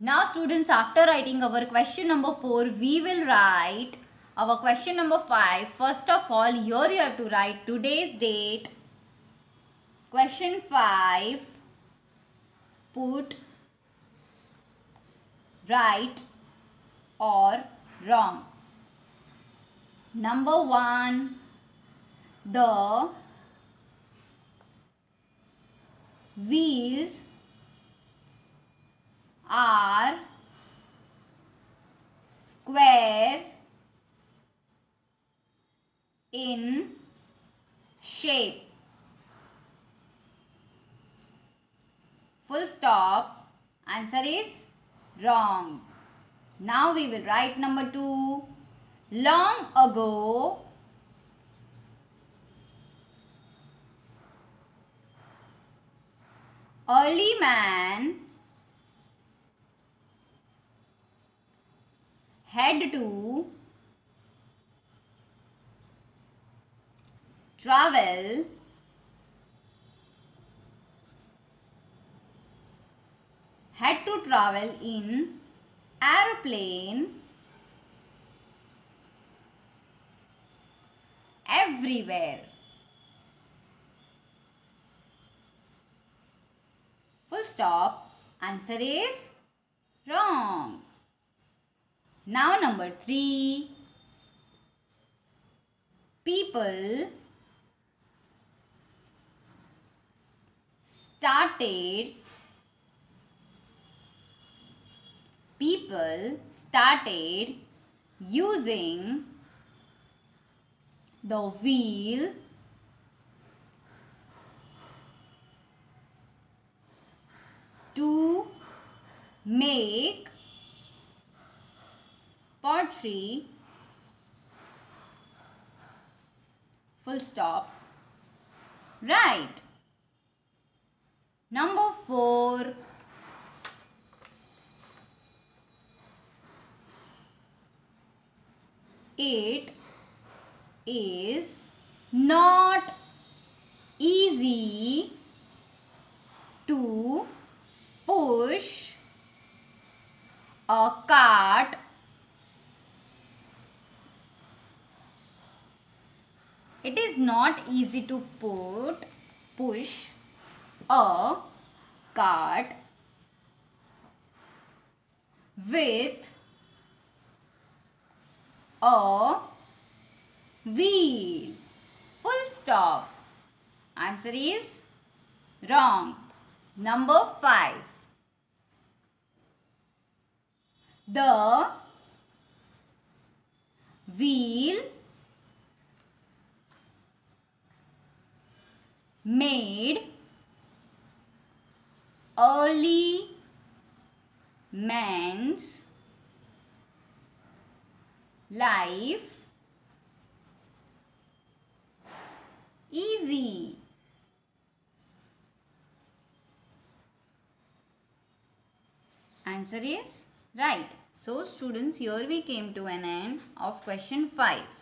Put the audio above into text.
Now students after writing our question number 4 we will write our question number 5. First of all here you have to write today's date. Question 5 put right or wrong. Number 1 the wheels are square in shape. Full stop. Answer is wrong. Now we will write number 2. Long ago, early man had to travel had to travel in airplane everywhere. Full stop. Answer is wrong now number 3 people started people started using the wheel to make pottery full stop. Right. Number 4 it is not easy to push a cart it is not easy to put push a cart with a wheel. Full stop. Answer is wrong. Number 5. The wheel made early man's life easy. Answer is right. So students here we came to an end of question 5.